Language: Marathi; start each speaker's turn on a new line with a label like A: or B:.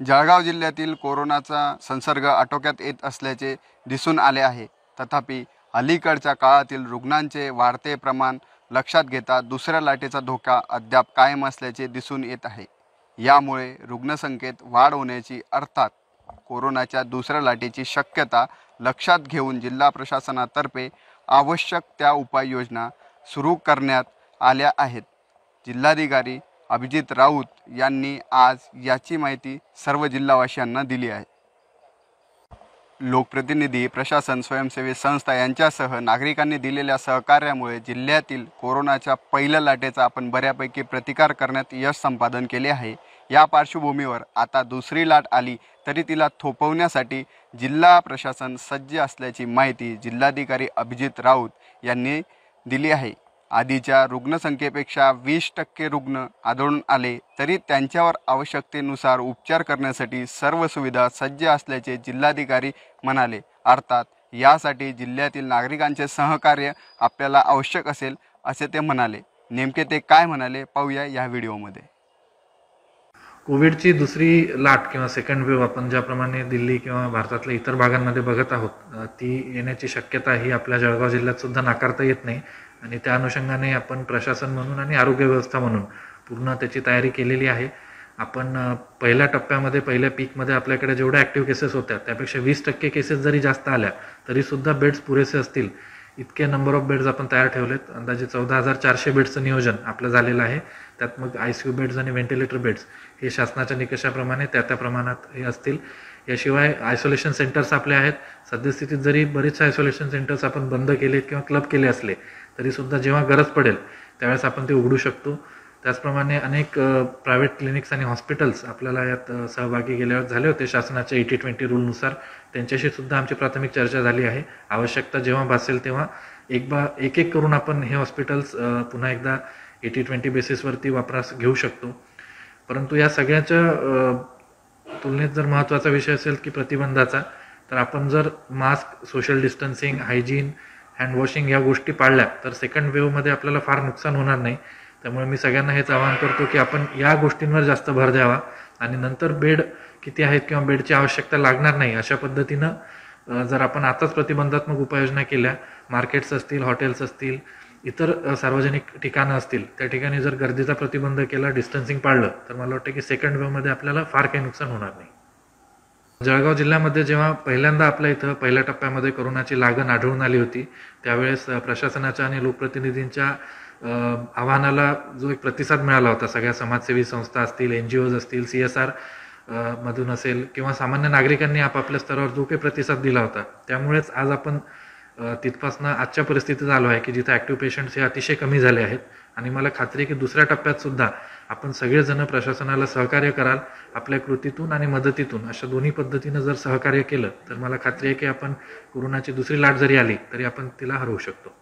A: जळगाव जिल्ह्यातील कोरोनाचा संसर्ग आटोक्यात येत असल्याचे दिसून आले आहे. तथापि अलीकडच्या काळातील रुग्णांचे वाढते प्रमाण लक्षात घेता दुसऱ्या लाटेचा धोका अद्याप कायम असल्याचे दिसून येत आहे. यामुळे रुग्णसंख्येत वाढ होण्याची अर्थात कोरोनाच्या दुसऱ्या लाटेची शक्यता लक्षात घेऊन जिल्हा प्रशासनातर्फे आवश्यक त्या उपाययोजना सुरू करण्यात आल्या आहेत. जिल्हाधिकारी अभिजित राऊत यांनी आज याची माहिती सर्व जिल्हावासियांना दिली आहे. लोकप्रतिनिधी प्रशासन स्वयंसेवी संस्था यांच्यासह नागरिकांनी दिलेल्या सहकार्यामुळे जिल्ह्यातील कोरोनाच्या पहिल्या लाटेचा आपण बऱ्यापैकी प्रतिकार करण्यात यश संपादन केले आहे. या पार्श्वभूमीवर आता दुसरी लाट आली तरी तिला थोपवण्यासाठी जिल्हा प्रशासन सज्ज असल्याची माहिती जिल्हाधिकारी अभिजित राऊत यांनी दिली आहे. आधीच्या रुग्णसंख्येपेक्षा वीस टक्के रुग्ण आढळून आले तरी त्यांच्यावर आवश्यकतेनुसार उपचार करण्यासाठी सर्व सुविधा सज्ज असल्याचे जिल्हाधिकारी म्हणाले. अर्थात यासाठी जिल्ह्यातील नागरिकांचे सहकार्य आपल्याला आवश्यक असेल असे ते म्हणाले. नेमके ते काय म्हणाले पाहूया या व्हिडिओमध्ये.
B: कोविडची दुसरी लाट किंवा सेकंड वेव्ह आपण ज्याप्रमाणे दिल्ली किंवा भारतातल्या इतर भागांमध्ये बघत आहोत ती येण्याची शक्यता ही आपल्या जळगाव जिल्ह्यात सुद्धा नाकारता येत नाही. आणि त्या अनुषंगाने आपण प्रशासन म्हणून आणि आरोग्य व्यवस्था म्हणून पूर्ण त्याची तयारी केलेली आहे. आपण पहिल्या टप्प्यामध्ये पहिल्या पीकमध्ये आपल्याकडे जेवढ्या ॲक्टिव्ह केसेस होत्या त्यापेक्षा वीस टक्के केसेस जरी जास्त आल्या तरीसुद्धा बेड्स पुरेसे असतील. इतके नंबर ऑफ बेड्स आपण तयार ठेवलेत. अंदाजे चौदा हजार चारशे बेड्सचं नियोजन आपलं झालेलं आहे. त्यात मग आय सी यू बेड्स आणि व्हेंटिलेटर बेड्स हे शासनाच्या निकषाप्रमाणे त्या त्या प्रमाणात हे असतील. याशिवाय आयसोलेशन सेंटर्स आपले आहेत. सद्यस्थितीत जरी बरेचसे आयसोलेशन सेंटर्स आपण बंद केलेत किंवा क्लब केले असले तरीसुद्धा जेव्हा गरज पडेल त्यावेळेस आपण ते उघडू शकतो. त्याचप्रमाणे अनेक प्रायव्हेट क्लिनिक्स आणि हॉस्पिटल्स आपल्याला यात सहभागी गेल्यावर झाले होते. शासनाच्या एटी ट्वेंटी रूलनुसार त्यांच्याशी सुद्धा आमची प्राथमिक चर्चा झाली आहे. आवश्यकता जेव्हा भासेल तेव्हा एक बा एक एक करून आपण हे हॉस्पिटल्स पुन्हा एकदा एटी ट्वेंटी बेसिसवरती वापरास घेऊ शकतो. परंतु या सगळ्याच्या तुलनेत जर महत्त्वाचा विषय असेल की प्रतिबंधाचा तर आपण जर mask social distancing hygiene handwashing ह्या गोष्टी पाळल्या तर सेकंड वेव्हमध्ये आपल्याला फार नुकसान होणार नाही. त्यामुळे मी सगळ्यांना हेच आवाहन करतो की आपण या गोष्टींवर जास्त भर द्यावा आणि नंतर बेड किती आहेत किंवा बेडची आवश्यकता लागणार नाही अशा पद्धतीनं जर आपण आताच प्रतिबंधात्मक उपाययोजना केल्या मार्केट्स असतील हॉटेल्स असतील इतर सार्वजनिक ठिकाणं असतील त्या ठिकाणी जर गर्दीचा प्रतिबंध केला डिस्टन्सिंग पाळलं तर मला वाटतं की सेकंड वेव्हमध्ये आपल्याला फार काही नुकसान होणार नाही. जळगाव जिल्ह्यामध्ये जेव्हा पहिल्यांदा आपल्या इथं पहिल्या टप्प्यामध्ये कोरोनाची लागण आढळून आली होती त्यावेळेस प्रशासनाच्या आणि लोकप्रतिनिधींच्या आव्हानाला जो एक प्रतिसाद मिळाला होता सगळ्या समाजसेवी संस्था असतील एन जी ओज असतील सी एस आर मधून असेल किंवा सामान्य नागरिकांनी आपापल्या स्तरावर जो काही प्रतिसाद दिला होता त्यामुळेच आज आपण तिथपासनं आजच्या परिस्थितीत आलो आहे की जिथं ॲक्टिव्ह पेशंट्स हे अतिशय कमी झाले आहेत. आणि मला खात्री आहे की दुसऱ्या टप्प्यात सुद्धा आपण सगळेजण प्रशासनाला सहकार्य कराल आपल्या कृतीतून आणि मदतीतून अशा दोन्ही पद्धतीनं जर सहकार्य केलं तर मला खात्री आहे की आपण कोरोनाची दुसरी लाट जरी आली तरी आपण तिला हरवू शकतो.